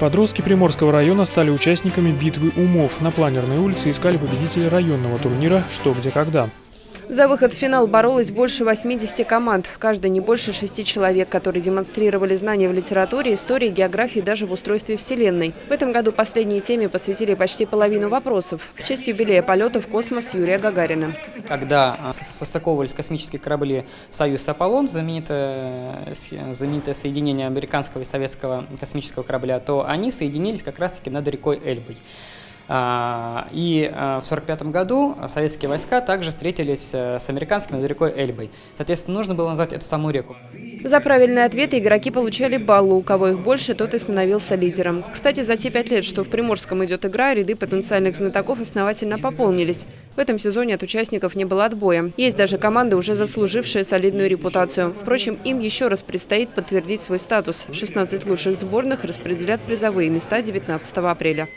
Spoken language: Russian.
Подростки Приморского района стали участниками битвы умов. На планерной улице искали победителей районного турнира «Что, где, когда». За выход в финал боролось больше 80 команд. В каждой не больше шести человек, которые демонстрировали знания в литературе, истории, географии даже в устройстве Вселенной. В этом году последней теме посвятили почти половину вопросов. В честь юбилея полета в космос Юрия Гагарина. Когда а, состыковывались космические корабли «Союз» и «Аполлон», знаменитое, знаменитое соединение американского и советского космического корабля, то они соединились как раз-таки над рекой Эльбой. А, и а, в 1945 году советские войска также встретились э, с американскими над рекой Эльбой. Соответственно, нужно было назвать эту самую реку. За правильные ответы игроки получали баллы. У кого их больше, тот и становился лидером. Кстати, за те пять лет, что в Приморском идет игра, ряды потенциальных знатоков основательно пополнились. В этом сезоне от участников не было отбоя. Есть даже команды, уже заслужившие солидную репутацию. Впрочем, им еще раз предстоит подтвердить свой статус. 16 лучших сборных распределят призовые места 19 апреля.